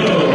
Thank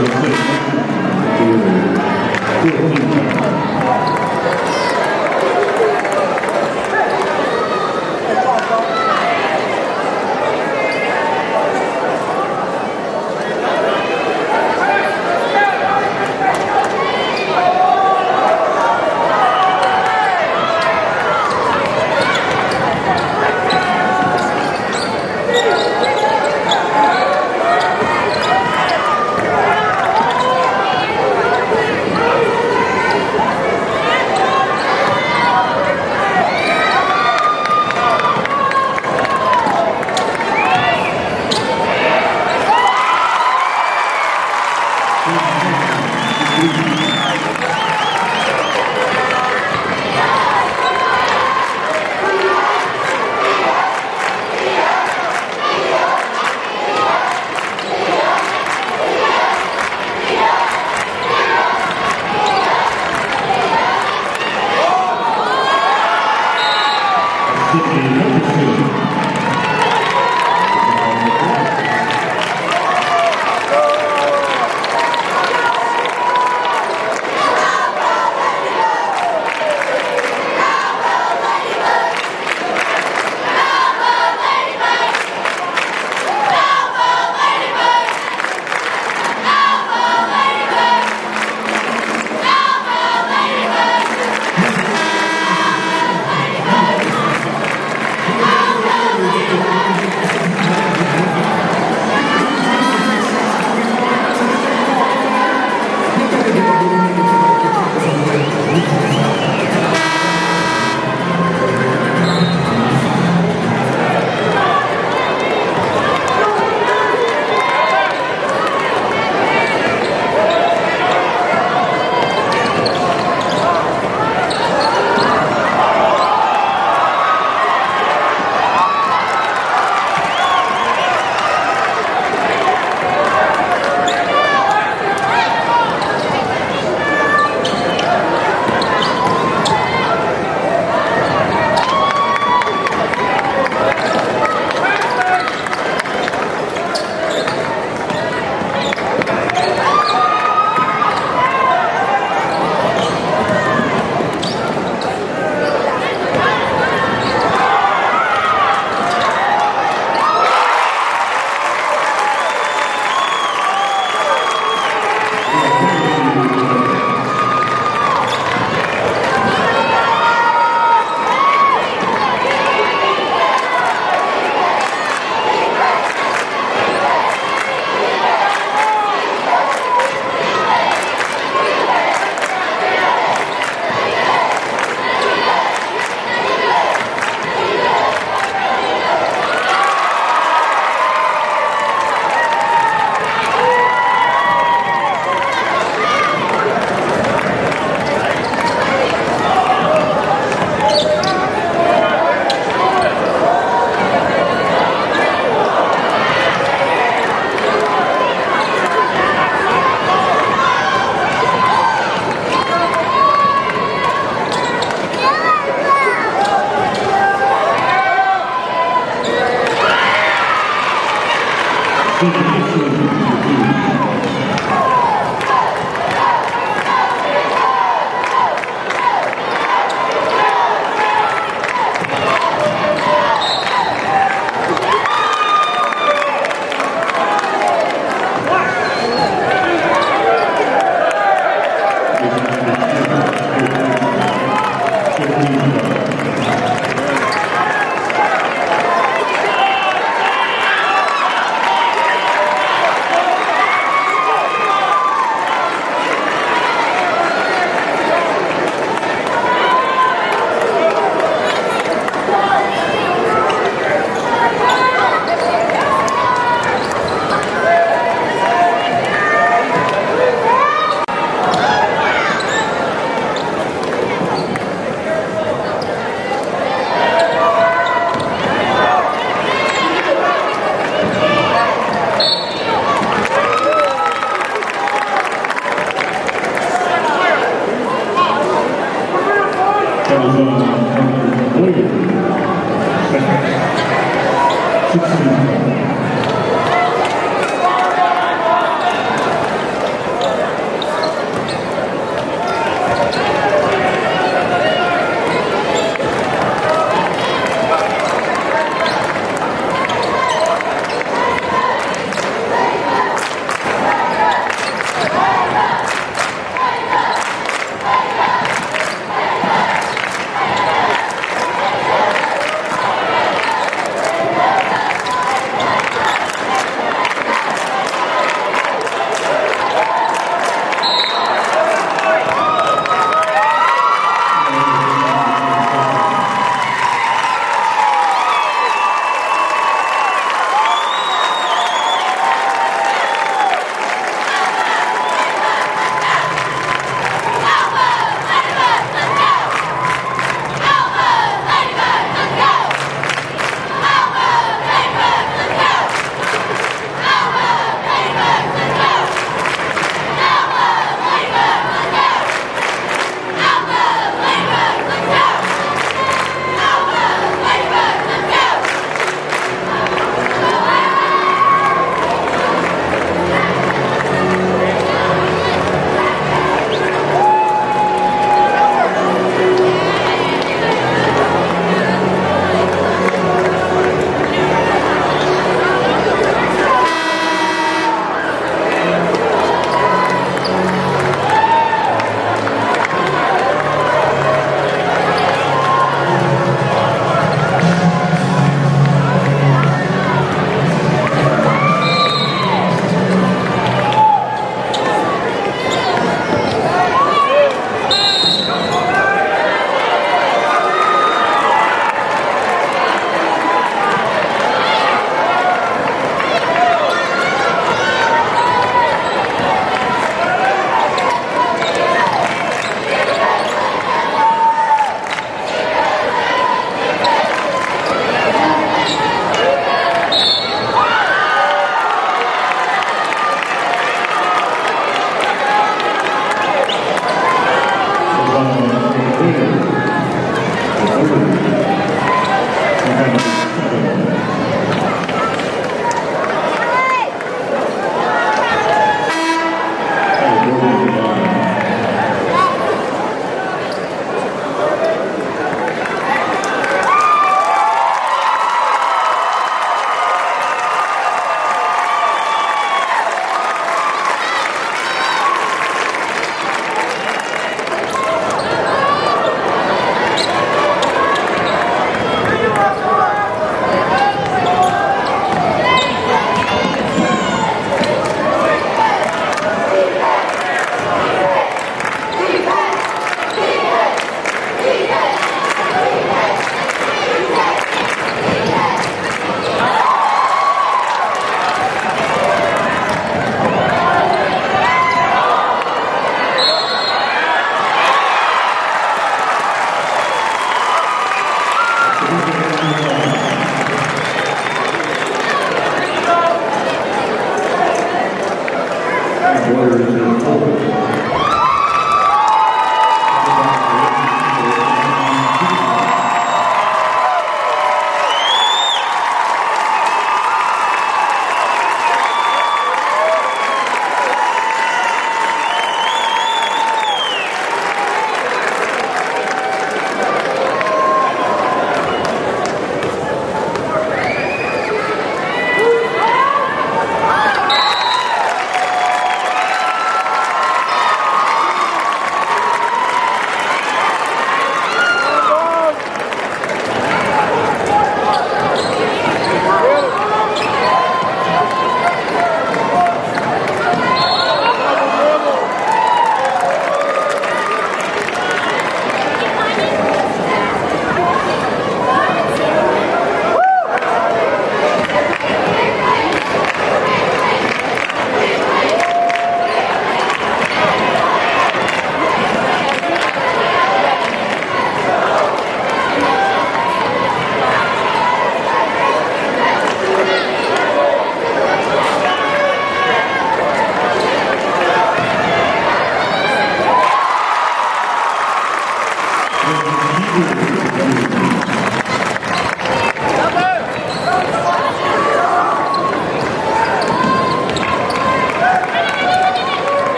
Thank you. やった!